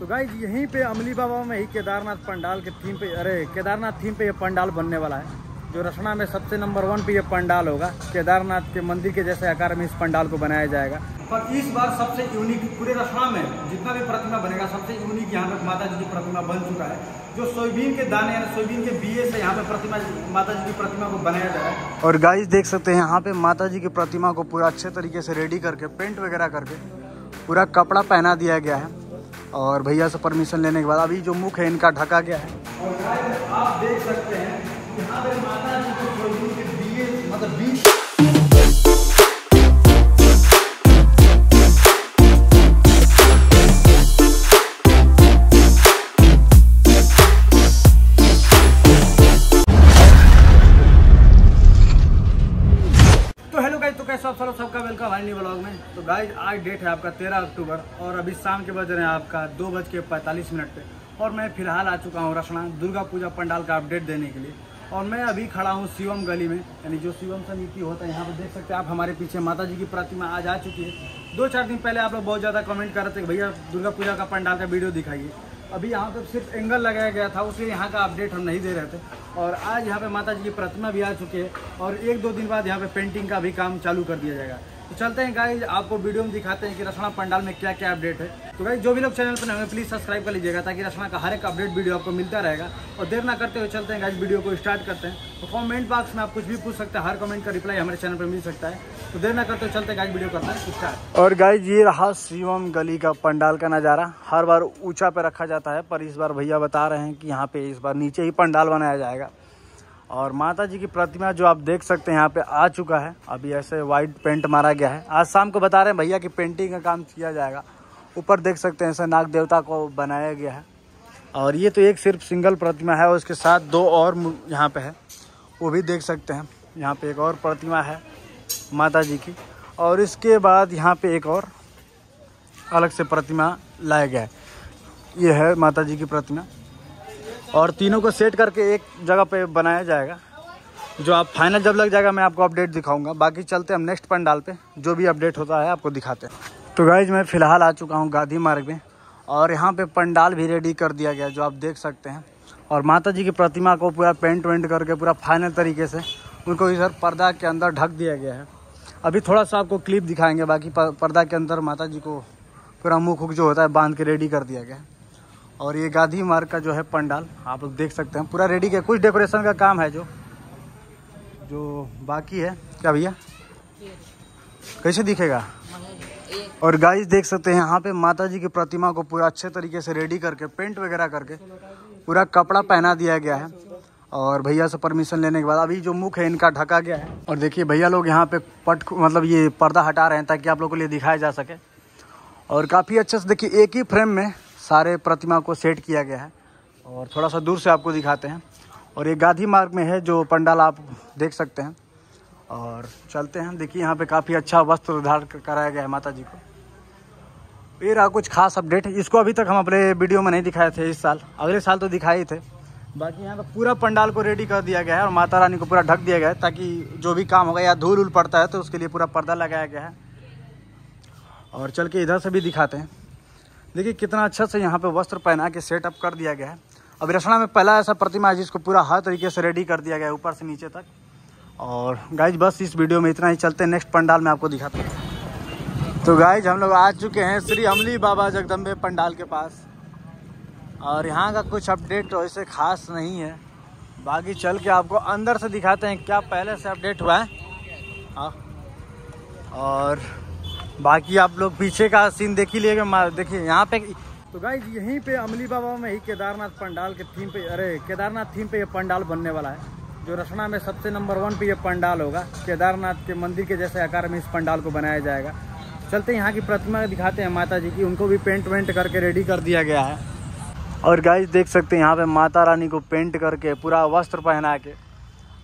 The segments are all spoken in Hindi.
तो गाइज़ यहीं पे अमली बाबा में ही केदारनाथ पंडाल के थीम पे, अरे, केदारनाथ थीम पे ये पंडाल बनने वाला है। जो रसना में सबसे नंबर वन पे ये पंडाल होगा। केदारनाथ के मंदिर के जैसे आकार में इस पंडाल को बनाया जाएगा। पर इस बार सबसे यूनिक पूरे रसना में, जितना भी प्रतिमा बनेगा, सबसे यूनिक यहाँ पे माता जी की प्रतिमा बन चुका है। जो सोयाबीन के दाने यानी सोयाबीन के बीए से यहाँ पे प्रतिमा माता जी की प्रतिमा को बनाया जा रहा है। और गाइस देख सकते हैं यहाँ पे माता जी की प्रतिमा को पूरा अच्छे तरीके से रेडी करके पेंट वगैरह करके पूरा कपड़ा पहना दिया गया है। और भैया से परमिशन लेने के बाद अभी जो मुख है इनका ढका गया है। और आप देख सकते हैं यहाँ पे माता गाइज़ आज डेट है आपका तेरह अक्टूबर और अभी शाम के बज रहे हैं आपका दो बज के पैंतालीस मिनट पे। और मैं फ़िलहाल आ चुका हूँ रसना दुर्गा पूजा पंडाल का अपडेट देने के लिए। और मैं अभी खड़ा हूँ शिवम गली में, यानी जो शिवम समिति होता है, यहाँ पर देख सकते हैं आप, हमारे पीछे माता जी की प्रतिमा आज आ चुकी है। दो चार दिन पहले आप लोग बहुत ज़्यादा कमेंट कर रहे थे भैया दुर्गा पूजा का पंडाल का वीडियो दिखाइए। अभी यहाँ पर सिर्फ़ एंगल लगाया गया था उसलिए यहाँ का अपडेट हम नहीं दे रहे थे। और आज यहाँ पे माता जी की प्रतिमा भी आ चुकी है और एक दो दिन बाद यहाँ पे पेंटिंग का भी काम चालू कर दिया जाएगा। तो चलते हैं गाइज़ आपको वीडियो में दिखाते हैं कि रसना पंडाल में क्या क्या अपडेट है। तो गाइज़ जो भी लोग चैनल पर हमें प्लीज़ सब्सक्राइब कर लीजिएगा ताकि रसना का हर एक अपडेट वीडियो आपको मिलता रहेगा। और देर ना करते हुए चलते हैं गाइज़ वीडियो को स्टार्ट करते हैं। तो कमेंट बॉक्स में आप कुछ भी पूछ सकते हैं, हर कमेंट का रिप्लाई हमारे चैनल पर मिल सकता है। तो देर ना करते हुए चलते गाइज़ वीडियो करते हैं स्टार्ट और गाइज़ ये रहा शिवम गली का पंडाल का नज़ारा। हर बार ऊँचा पे रखा जाता है, पर इस बार भैया बता रहे हैं कि यहाँ पे इस बार नीचे ही पंडाल बनाया जाएगा। और माता जी की प्रतिमा जो आप देख सकते हैं यहाँ पे आ चुका है। अभी ऐसे वाइट पेंट मारा गया है। आज शाम को बता रहे हैं भैया कि पेंटिंग का काम किया जाएगा। ऊपर देख सकते हैं ऐसे नाग देवता को बनाया गया है। और ये तो एक सिर्फ़ सिंगल प्रतिमा है, उसके साथ दो और यहाँ पे है। वो भी देख सकते हैं। यहाँ पे एक और प्रतिमा है माता जी की। और इसके बाद यहाँ पे एक और अलग से प्रतिमा लाया गया है। ये है माता जी की प्रतिमा। और तीनों को सेट करके एक जगह पे बनाया जाएगा। जो आप फाइनल जब लग जाएगा, मैं आपको अपडेट दिखाऊँगा। बाकी चलते हम नेक्स्ट पंडाल पे। जो भी अपडेट होता है, आपको दिखाते हैं। तो गाइज़ मैं फ़िलहाल आ चुका हूँ गांधी मार्ग में और यहाँ पे पंडाल भी रेडी कर दिया गया, जो आप देख सकते हैं। और माता जी की प्रतिमा को पूरा पेंट वेंट करके, पूरा फाइनल तरीके से उनको इधर पर्दा के अंदर ढक दिया गया है। अभी थोड़ा सा आपको क्लिप दिखाएँगे, बाकी पर्दा के अंदर माता जी को पूरा मुख जो होता है, बाँध के रेडी कर दिया गया है। और ये गांधी मार्ग का जो है पंडाल, आप लोग देख सकते हैं। पूरा रेडी किया कुछ डेकोरेशन का काम है जो जो बाकी है। क्या भैया? कैसे दिखेगा? और गाइस देख सकते हैं, यहाँ पे माता जी की प्रतिमा को पूरा अच्छे तरीके से रेडी करके पेंट वगैरह करके, पूरा कपड़ा पहना दिया गया है। और भैया से परमिशन लेने के बाद अभी जो मुख है, इनका ढका गया है। और देखिए, भैया लोग यहाँ पे पट मतलब ये पर्दा हटा रहे हैं ताकि आप लोगों के लिए दिखाया जा सके। और काफ़ी अच्छे से, देखिए, एक ही फ्रेम में सारे प्रतिमा को सेट किया गया है और थोड़ा सा दूर से आपको दिखाते हैं। और ये गांधी मार्ग में है, जो पंडाल आप देख सकते हैं। और चलते हैं। देखिए, यहाँ पे काफ़ी अच्छा वस्त्र कर- कराया गया है माता जी को। ये रहा कुछ खास अपडेट। इसको अभी तक हम अपने वीडियो में नहीं दिखाए थे इस साल। अगले साल तो दिखाए थे। बाकी यहाँ का पूरा पंडाल को रेडी कर दिया गया है और माता रानी को पूरा ढक दिया गया है, ताकि जो भी काम होगा या धूल उल पड़ता है तो उसके लिए पूरा पर्दा लगाया गया है। और चल के इधर से भी दिखाते हैं। देखिए, कितना अच्छा से यहाँ पे वस्त्र पहना के सेटअप कर दिया गया है। अभी रसना में पहला ऐसा प्रतिमा है जिसको पूरा हर तरीके से रेडी कर दिया गया है, ऊपर से नीचे तक। और गाइज़ बस इस वीडियो में इतना ही, चलते हैं नेक्स्ट पंडाल में आपको दिखाते हैं। तो गाइज़ हम लोग आ चुके हैं श्री अमली बाबा जगदम्बे पंडाल के पास। और यहाँ का कुछ अपडेट तो ऐसे खास नहीं है। बाकी चल के आपको अंदर से दिखाते हैं क्या पहले से अपडेट हुआ है। हाँ। और बाकी आप लोग पीछे का सीन देख ही लिएगा देखिए यहाँ पे तो गाइज़ यहीं पे अमली बाबा में ही केदारनाथ पंडाल के थीम पे अरे, केदारनाथ थीम पे ये पंडाल बनने वाला है। जो रसना में सबसे नंबर वन पे ये पंडाल होगा। केदारनाथ के मंदिर के जैसे आकार में इस पंडाल को बनाया जाएगा। चलते यहाँ की प्रतिमा दिखाते हैं माता जी की। उनको भी पेंट वेंट करके रेडी कर दिया गया है। और गाइज़ देख सकते हैं यहाँ पे माता रानी को पेंट करके पूरा वस्त्र पहना के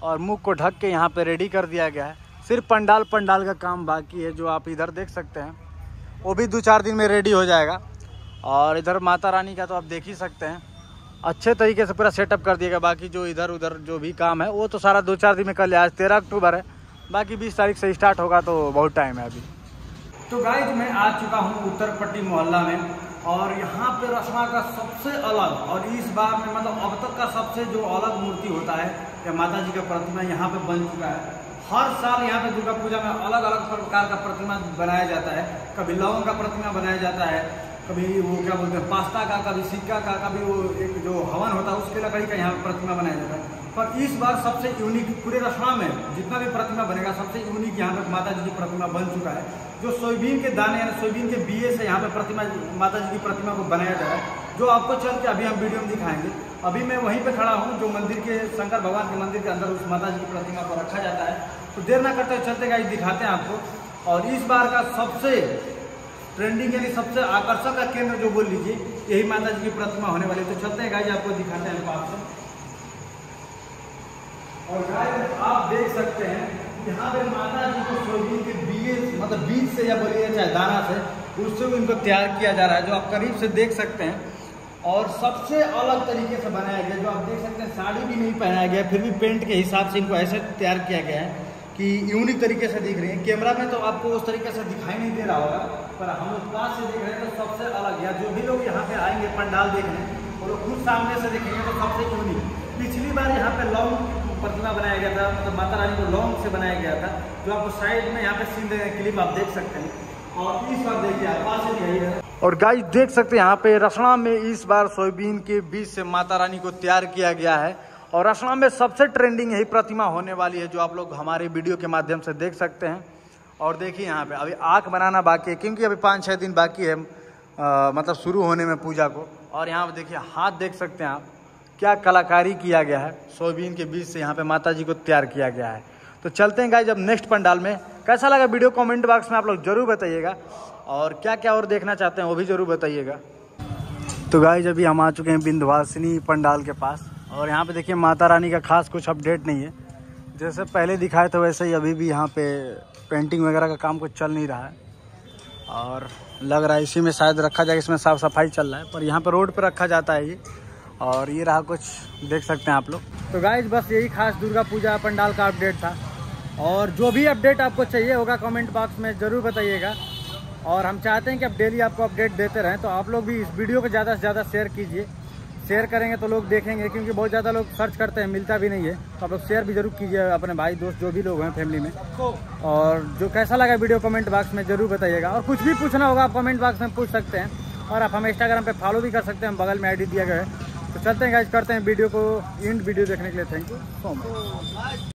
और मुख को ढक के यहाँ पे रेडी कर दिया गया है। सिर्फ़ पंडाल पंडाल का काम बाकी है, जो आप इधर देख सकते हैं। वो भी दो चार दिन में रेडी हो जाएगा। और इधर माता रानी का तो आप देख ही सकते हैं। अच्छे तरीके से पूरा सेटअप कर दिया गया, बाकी जो इधर उधर जो भी काम है, वो तो सारा दो चार दिन में कर लिया। आज तेरह अक्टूबर है, बाकी बीस तारीख से स्टार्ट होगा तो बहुत टाइम है अभी। तो गाइज़ मैं आ चुका हूँ उत्तर पट्टी मोहल्ला में, और यहाँ पे रचना का सबसे अलग, और इस बार में मतलब अब तक का सबसे जो अलग मूर्ति होता है, या माता जी का प्रतिमा यहाँ पे बन चुका है। हर साल यहाँ पे दुर्गा पूजा में अलग अलग प्रकार का प्रतिमा बनाया जाता है। कभी लवंग का प्रतिमा बनाया जाता है, कभी वो क्या बोलते हैं, पास्ता का, कभी सिक्का का, कभी वो एक जो हवन होता है, उसके लकड़ी का यहाँ प्रतिमा बनाया जाता है। पर इस बार सबसे यूनिक पूरे रसना में जितना भी प्रतिमा बनेगा, सबसे यूनिक यहाँ पे माता जी की प्रतिमा बन चुका है। जो सोयाबीन के दाने यानी सोयाबीन के बीए से यहाँ पे प्रतिमा, माता जी की प्रतिमा को बनाया जा रहा है। जो आपको चल के अभी हम वीडियो में दिखाएँगे। अभी मैं वहीं पे खड़ा हूँ, जो मंदिर के, शंकर भगवान के मंदिर के अंदर उस माता जी की प्रतिमा को रखा जाता है। तो देर ना करते चलते गाइस, दिखाते हैं आपको। और इस बार का सबसे ट्रेंडिंग यानी सबसे आकर्षक का केंद्र जो बोल लीजिए, यही माता जी की प्रतिमा होने वाली है। तो चलते हैं गाइज़ आपको दिखाते हैं आपको और गाइज़ आप देख सकते हैं यहाँ पे माता जी को सोयाबीन के बीज मतलब बीज से या बोलिए चाहे दाना से, उससे भी इनको तैयार किया जा रहा है, जो आप करीब से देख सकते हैं। और सबसे अलग तरीके से बनाया गया, जो आप देख सकते हैं, साड़ी भी नहीं पहनाया गया, फिर भी पेंट के हिसाब से इनको ऐसे तैयार किया गया है कि यूनिक तरीके से दिख रही है। कैमरा में तो आपको उस तरीके से दिखाई नहीं दे रहा होगा, पर हम लोग पास से देख रहे हैं तो सबसे अलग, या जो भी लोग यहाँ पे आएँगे, पंडाल देखने वो लोग खुद सामने से देखेंगे तो सबसे यूनिक पिछली बार यहाँ पे लॉन्ग प्रतिमा बनाया गया था मतलब माता रानी को लॉन्ग से बनाया गया था, जो आपको साइड में यहाँ पे सीन क्लिप आप देख सकते हैं। और इस बार देखिए, आप पास से दिखाइए और गाइस देख सकते हैं यहाँ पे रसना में इस बार सोयाबीन के बीज से माता रानी को तैयार किया गया है। और रसना में सबसे ट्रेंडिंग यही प्रतिमा होने वाली है जो आप लोग हमारे वीडियो के माध्यम से देख सकते हैं। और देखिए यहाँ पे अभी आँख बनाना बाकी है क्योंकि अभी पाँच छः दिन बाकी है आ, मतलब शुरू होने में पूजा को। और यहाँ पर देखिए हाथ देख सकते हैं आप क्या कलाकारी किया गया है सोयाबीन के बीज से यहाँ पे माता जी को तैयार किया गया है। तो चलते हैं गाइज़ अब नेक्स्ट पंडाल में। कैसा लगा वीडियो कमेंट बॉक्स में आप लोग ज़रूर बताइएगा। और क्या क्या और देखना चाहते हैं वो भी ज़रूर बताइएगा। तो गाइज़ अभी हम आ चुके हैं बिंदवासिनी पंडाल के पास। और यहाँ पे देखिए माता रानी का खास कुछ अपडेट नहीं है। जैसे पहले दिखाए थे वैसे ही अभी भी यहाँ पे पेंटिंग वगैरह का काम कुछ चल नहीं रहा है। और लग रहा है इसी में शायद रखा जाए, इसमें साफ़ सफ़ाई चल रहा है। पर यहाँ पर रोड पर रखा जाता है ये। और ये रहा कुछ देख सकते हैं आप लोग। तो गाइज़ बस यही खास दुर्गा पूजा पंडाल का अपडेट था। और जो भी अपडेट आपको चाहिए होगा कमेंट बॉक्स में ज़रूर बताइएगा। और हम चाहते हैं कि आप डेली आपको अपडेट देते रहें तो आप लोग भी इस वीडियो को ज़्यादा से ज़्यादा शेयर कीजिए। शेयर करेंगे तो लोग देखेंगे, क्योंकि बहुत ज़्यादा लोग सर्च करते हैं, मिलता भी नहीं है। तो आप लोग शेयर भी ज़रूर कीजिए अपने भाई, दोस्त, जो भी लोग हैं फैमिली में। और जो कैसा लगा वीडियो कमेंट बॉक्स में ज़रूर बताइएगा। और कुछ भी पूछना होगा, आप कमेंट बॉक्स में पूछ सकते हैं। और आप हमें इंस्टाग्राम पर फॉलो भी कर सकते हैं बगल में आईडी दिया गया है। तो चलते हैं गाइज़ करते हैं वीडियो को इंड वीडियो देखने के लिए। Thank you so much